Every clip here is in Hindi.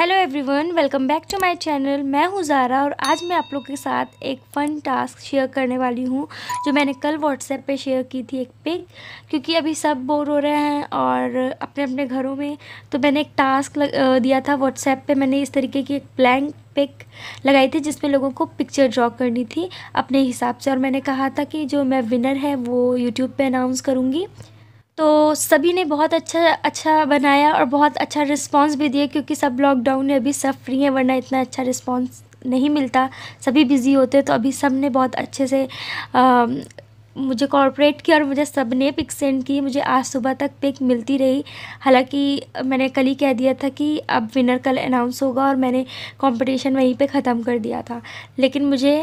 Hello everyone welcome back to my channel मैं हूँ ज़ारा और आज मैं आप लोग के साथ एक फ़न टास्क शेयर करने वाली हूँ जो मैंने कल व्हाट्सएप पे शेयर की थी एक पिक क्योंकि अभी सब बोर हो रहे हैं और अपने अपने घरों में तो मैंने एक टास्क लग, दिया था व्हाट्सएप पे। मैंने इस तरीके की एक ब्लैंक पिक लगाई थी जिसमें लोगों को पिक्चर ड्रॉ करनी थी अपने हिसाब से। और मैंने कहा था कि जो मैं विनर है वो यूट्यूब पर अनाउंस करूँगी। तो सभी ने बहुत अच्छा अच्छा बनाया और बहुत अच्छा रिस्पांस भी दिया क्योंकि सब लॉकडाउन में अभी सब फ्री हैं वरना इतना अच्छा रिस्पांस नहीं मिलता। सभी बिज़ी होते तो अभी सबने बहुत अच्छे से आ, मुझे कॉर्पोरेट किया और मुझे सबने पिक सेंड की, मुझे आज सुबह तक पिक मिलती रही। हालाँकि मैंने कल ही कह दिया था कि अब विनर कल अनाउंस होगा और मैंने कंपटीशन वहीं पे ख़त्म कर दिया था। लेकिन मुझे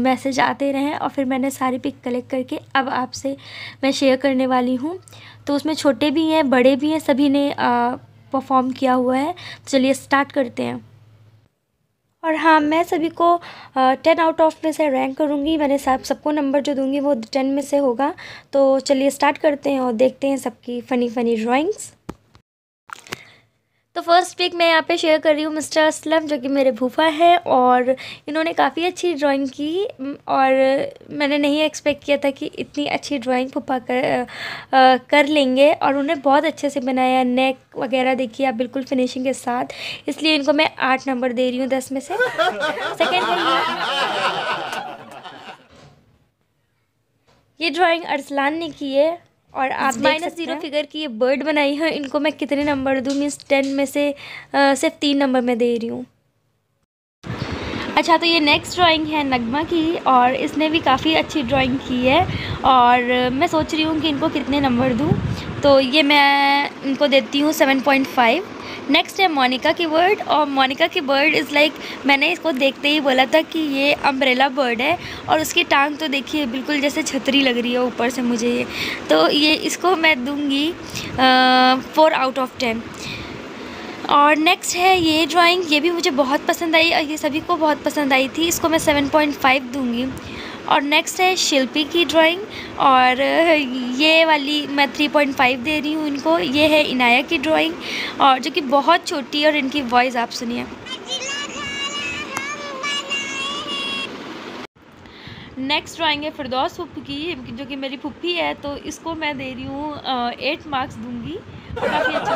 मैसेज आते रहे और फिर मैंने सारी पिक कलेक्ट करके अब आपसे मैं शेयर करने वाली हूँ। तो उसमें छोटे भी हैं, बड़े भी हैं, सभी ने परफॉर्म किया हुआ है। तो चलिए स्टार्ट करते हैं। और हाँ मैं सभी को टेन आउट ऑफ़ में से रैंक करूँगी। मैंने सब, सबको नंबर जो दूँगी वो टेन में से होगा। तो चलिए स्टार्ट करते हैं और देखते हैं सबकी फ़नी फ़नी ड्राइंग्स तो फ़र्स्ट पिक मैं यहाँ पे शेयर कर रही हूँ मिस्टर असलम जो कि मेरे भूफा हैं और इन्होंने काफ़ी अच्छी ड्राइंग की और मैंने नहीं एक्सपेक्ट किया था कि इतनी अच्छी ड्राइंग फूफा कर आ, कर लेंगे और उन्हें बहुत अच्छे से बनाया नेक वगैरह देखिए आप बिल्कुल फिनिशिंग के साथ। इसलिए इनको मैं आठ नंबर दे रही हूँ दस में से। सेकेंड ये। ड्राइंग अरसलान ने की है। और आप माइनस ज़ीरो फिगर की ये बर्ड बनाई है इनको मैं कितने नंबर दूँ? मीन्स टेन में से आ, सिर्फ़ तीन नंबर में दे रही हूँ। अच्छा तो ये नेक्स्ट ड्राइंग है नगमा की और इसने भी काफ़ी अच्छी ड्राइंग की है। और मैं सोच रही हूँ कि इनको कितने नंबर दूँ? तो ये मैं इनको देती हूँ सेवन पॉइंट फाइव नेक्स्ट है मोनिका की बर्ड और मोनिका की बर्ड इज़ लाइक मैंने इसको देखते ही बोला था कि ये अम्ब्रेला बर्ड है और उसकी टांग तो देखिए बिल्कुल जैसे छतरी लग रही है ऊपर से मुझे ये। तो ये इसको मैं दूँगी फ़ोर आउट ऑफ़ टेन और नेक्स्ट है ये ड्राइंग ये भी मुझे बहुत पसंद आई और ये सभी को बहुत पसंद आई थी। इसको मैं सेवन पॉइंट फाइव दूँगी। और नेक्स्ट है शिल्पी की ड्राइंग और ये वाली मैं थ्री पॉइंट फाइव दे रही हूँ इनको। ये है इनाया की ड्राइंग और जो कि बहुत छोटी और इनकी वॉइस आप सुनिए। नेक्स्ट ड्राइंग है फिरदौस फुप्पी की जो कि मेरी फुप्पी है तो इसको मैं दे रही हूँ एट मार्क्स दूँगी। काफ़ी अच्छा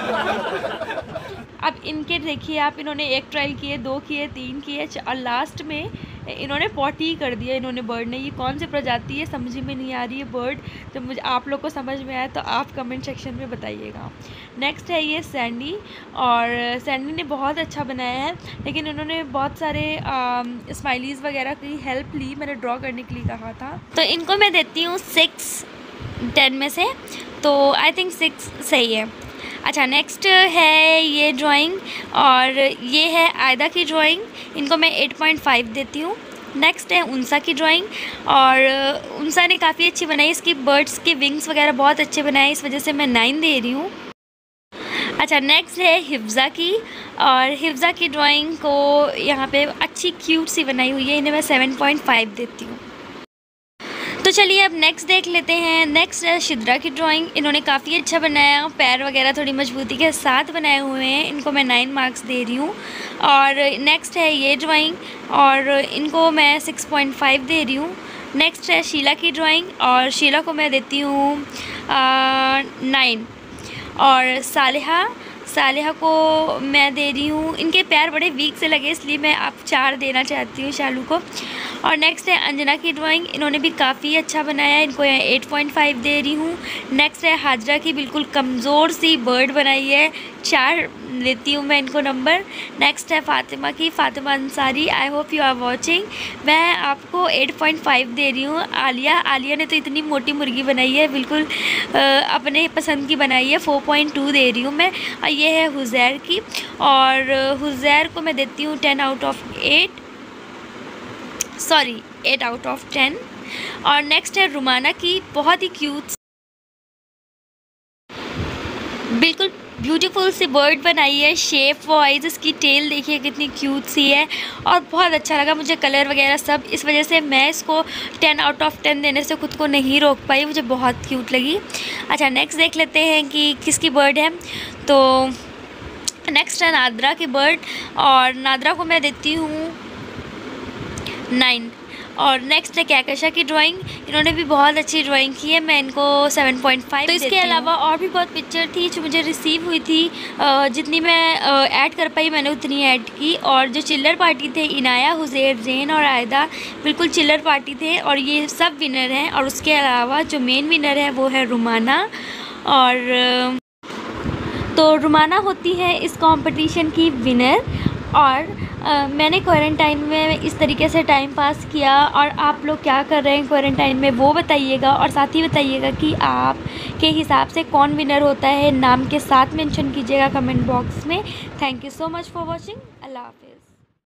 अब इनके देखिए आप, इन्होंने एक ट्रायल किए, दो किए, तीन किए, और लास्ट में इन्होंने पॉटी कर दिया, इन्होंने बर्ड ने। ये कौन सी प्रजाति है? समझ में नहीं आ रही है बर्ड। तो मुझे, आप लोग को समझ में आया तो आप कमेंट सेक्शन में बताइएगा। नेक्स्ट है ये सैंडी और सैंडी ने बहुत अच्छा बनाया है, लेकिन इन्होंने बहुत सारे स्माइलीज़ वगैरह की हेल्प ली, मैंने ड्रॉ करने के लिए कहा था। तो इनको मैं देती हूँ सिक्स टेन में से। तो आई थिंक सिक्स सही है। अच्छा नेक्स्ट है ये ड्राइंग और ये है आयदा की ड्राइंग इनको मैं एट पॉइंट फाइव देती हूँ। नेक्स्ट है उनसा की ड्राइंग और उनसा ने काफ़ी अच्छी बनाई। इसकी बर्ड्स के विंग्स वगैरह बहुत अच्छे बनाए, इस वजह से मैं नाइन दे रही हूँ। अच्छा नेक्स्ट है हिफ्ज़ा की और हिफ्ज़ा की ड्राइंग को यहाँ पे अच्छी क्यूट सी बनाई हुई है। इन्हें मैं सेवन पॉइंट फाइव देती हूँ। चलिए अब नेक्स्ट देख लेते हैं। नेक्स्ट है शिद्रा की ड्राइंग इन्होंने काफ़ी अच्छा बनाया। पैर वगैरह थोड़ी मजबूती के साथ बनाए हुए हैं। इनको मैं नाइन मार्क्स दे रही हूँ। और नेक्स्ट है ये ड्राइंग और इनको मैं सिक्स पॉइंट फाइव दे रही हूँ। नेक्स्ट है शीला की ड्राइंग और शीला को मैं देती हूँ नाइन और सालिहा सालिहा को मैं दे रही हूँ। इनके पैर बड़े वीक से लगे, इसलिए मैं आप चार देना चाहती हूँ शालू को। और नेक्स्ट है अंजना की ड्राइंग इन्होंने भी काफ़ी अच्छा बनाया है, इनको एट पॉइंट फाइव दे रही हूँ। नेक्स्ट है हाजरा की बिल्कुल कमज़ोर सी बर्ड बनाई है, चार लेती हूँ मैं इनको नंबर नेक्स्ट है फ़ातिमा की, Fatima Ansari I hope you are watching मैं आपको 8.5 दे रही हूँ, आलिया आलिया ने तो इतनी मोटी मुर्गी बनाई है, बिल्कुल अपने पसंद की बनाई है 4.2 दे रही हूँ मैं। और ये है हुजैर की, और हुजैर को मैं देती हूँ ten out of 8 sorry eight out of ten और नेक्स्ट है रुमाना की बहुत ही क्यूट बिल्कुल ब्यूटीफुल सी बर्ड बनाई है शेप वाइज इसकी टेल देखिए कितनी क्यूट सी है और बहुत अच्छा लगा मुझे कलर वगैरह सब। इस वजह से मैं इसको टेन आउट ऑफ़ टेन देने से खुद को नहीं रोक पाई, मुझे बहुत क्यूट लगी। अच्छा नेक्स्ट देख लेते हैं कि किसकी बर्ड है। तो नेक्स्ट है नादरा की बर्ड और नादरा को मैं देती हूँ नाइन और नेक्स्ट है कैकशा की ड्राइंग इन्होंने भी बहुत अच्छी ड्राइंग की है। मैं इनको 7.5 तो इसके अलावा और भी बहुत पिक्चर थी जो मुझे रिसीव हुई थी। जितनी मैं ऐड कर पाई मैंने उतनी ऐड की। और जो चिल्लर पार्टी थे इनाया हुजैर जैन और आयदा बिल्कुल चिल्लर पार्टी थे। और ये सब विनर हैं। और उसके अलावा जो मेन विनर है वो है रुमाना। और तो रुमाना होती है इस कंपटीशन की विनर और आ, मैंने क्वारंटाइन में इस तरीके से टाइम पास किया और आप लोग क्या कर रहे हैं क्वारंटाइन में वो बताइएगा और साथ ही बताइएगा कि आप के हिसाब से कौन विनर होता है? नाम के साथ मेंशन कीजिएगा कमेंट बॉक्स में। Thank you so much for watching अल्लाह हाफिज़।